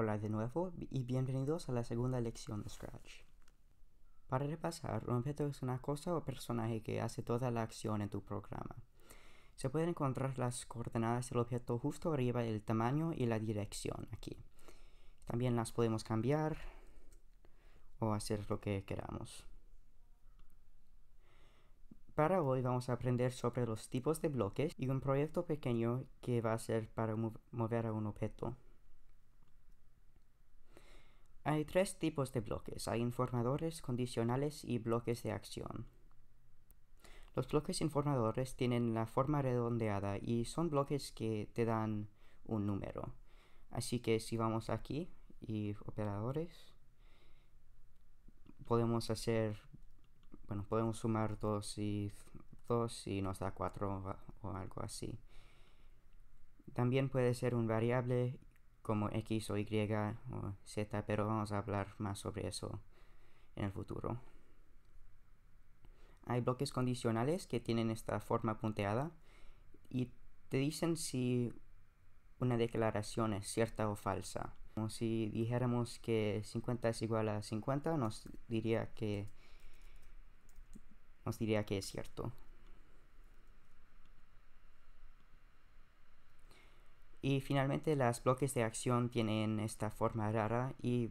Hola de nuevo y bienvenidos a la segunda lección de Scratch. Para repasar, un objeto es una cosa o personaje que hace toda la acción en tu programa. Se pueden encontrar las coordenadas del objeto justo arriba el tamaño y la dirección aquí. También las podemos cambiar o hacer lo que queramos. Para hoy vamos a aprender sobre los tipos de bloques y un proyecto pequeño que va a ser para mover a un objeto. Hay tres tipos de bloques. Hay informadores, condicionales y bloques de acción. Los bloques informadores tienen la forma redondeada y son bloques que te dan un número. Así que si vamos aquí y operadores, podemos hacer, bueno, podemos sumar 2 y 2 y nos da 4 o algo así. También puede ser un variable como X o Y o Z, pero vamos a hablar más sobre eso en el futuro. Hay bloques condicionales que tienen esta forma punteada y te dicen si una declaración es cierta o falsa. Como si dijéramos que 50 es igual a 50, nos diría que nos diría que es cierto. Y finalmente las bloques de acción tienen esta forma rara y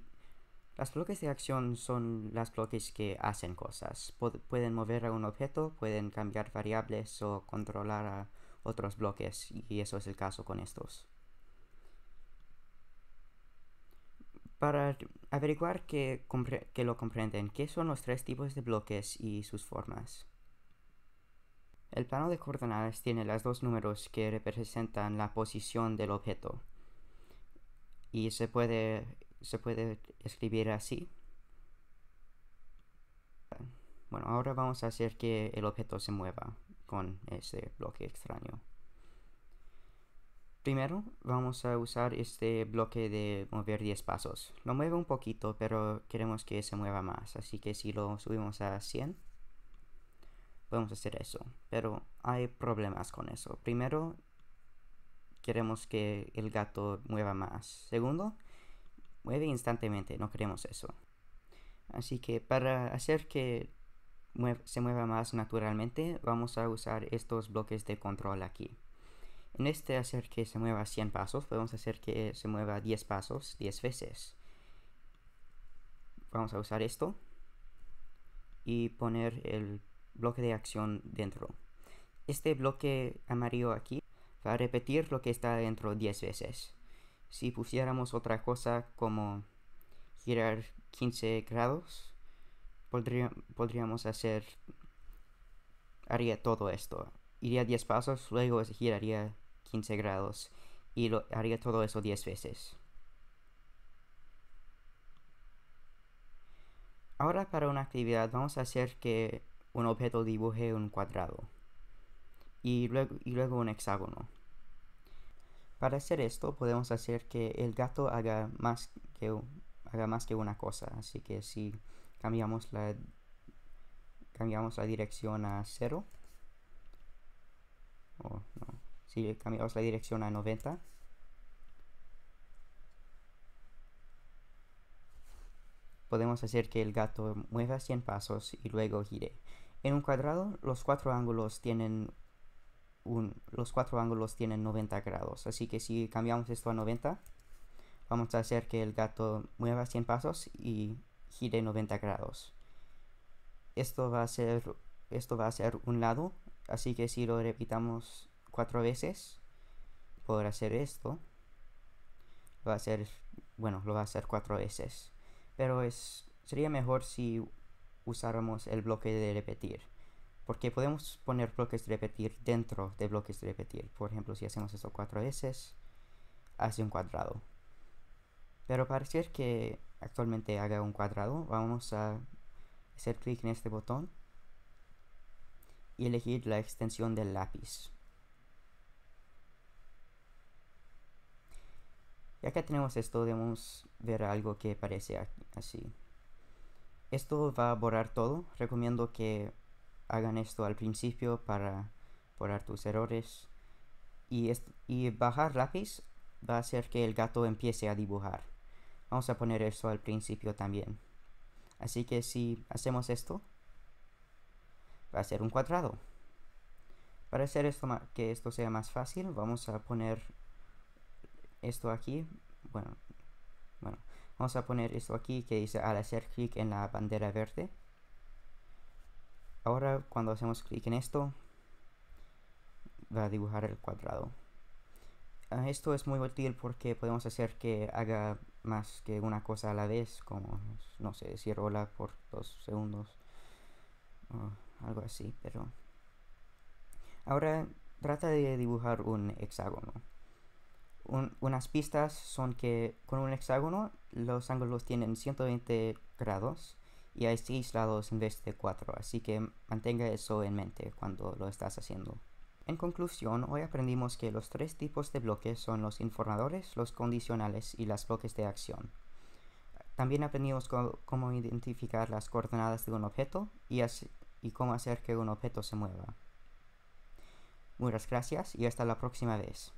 las bloques de acción son las bloques que hacen cosas. pueden mover a un objeto, pueden cambiar variables o controlar a otros bloques y eso es el caso con estos. Para averiguar que, que lo comprenden, ¿qué son los tres tipos de bloques y sus formas? El plano de coordenadas tiene los dos números que representan la posición del objeto. Y se puede, se puede escribir así. Bueno, ahora vamos a hacer que el objeto se mueva con ese bloque extraño. Primero vamos a usar este bloque de mover 10 pasos. Lo mueve un poquito, pero queremos que se mueva más. Así que si lo subimos a 100, podemos hacer eso. Pero hay problemas con eso. Primero, queremos que el gato mueva más. Segundo, mueve instantáneamente. No queremos eso. Así que para hacer que se mueva más naturalmente, vamos a usar estos bloques de control aquí. En este hacer que se mueva 100 pasos, podemos hacer que se mueva 10 pasos 10 veces. Vamos a usar esto y poner el bloque de acción dentro. Este bloque amarillo aquí va a repetir lo que está dentro 10 veces. Si pusiéramos otra cosa como girar 15 grados, podríamos hacer, haría todo esto. Iría 10 pasos, luego giraría 15 grados y lo, haría todo eso 10 veces. Ahora para una actividad vamos a hacer que un objeto dibuje un cuadrado y luego, y luego un hexágono. Para hacer esto podemos hacer que el gato haga más que, haga más que una cosa. Así que si cambiamos la, cambiamos la dirección a 0, o no, si cambiamos la dirección a 90, podemos hacer que el gato mueva 100 pasos y luego gire. En un cuadrado, los cuatro ángulos tienen un, los cuatro ángulos tienen 90 grados. Así que si cambiamos esto a 90, vamos a hacer que el gato mueva 100 pasos y gire 90 grados. Esto va a ser, esto va a ser un lado. Así que si lo repitamos cuatro veces, por hacer esto, va a ser, bueno, lo va a hacer cuatro veces. Pero es, sería mejor si usáramos el bloque de repetir. Porque podemos poner bloques de repetir dentro de bloques de repetir. Por ejemplo, si hacemos esto cuatro veces, hace un cuadrado. Pero para hacer que actualmente haga un cuadrado, vamos a hacer clic en este botón y elegir la extensión del lápiz. Ya que tenemos esto, debemos ver algo que parece así. Esto va a borrar todo. Recomiendo que hagan esto al principio para borrar tus errores. Y, y bajar lápiz va a hacer que el gato empiece a dibujar. vamos a poner eso al principio también. Así que si hacemos esto, va a ser un cuadrado. Para hacer esto que esto sea más fácil, vamos a poner esto aquí. Bueno, bueno, vamos a poner esto aquí que dice al hacer clic en la bandera verde. Ahora cuando hacemos clic en esto, va a dibujar el cuadrado. Ah, esto es muy útil porque podemos hacer que haga más que una cosa a la vez, como, no sé, decir hola por dos segundos, o algo así, pero... Ahora trata de dibujar un hexágono. Unas pistas son que con un hexágono los ángulos tienen 120 grados y hay 6 lados en vez de 4, así que mantenga eso en mente cuando lo estás haciendo. En conclusión, hoy aprendimos que los tres tipos de bloques son los informadores, los condicionales y los bloques de acción. También aprendimos cómo identificar las coordenadas de un objeto y, y cómo hacer que un objeto se mueva. Muchas gracias y hasta la próxima vez.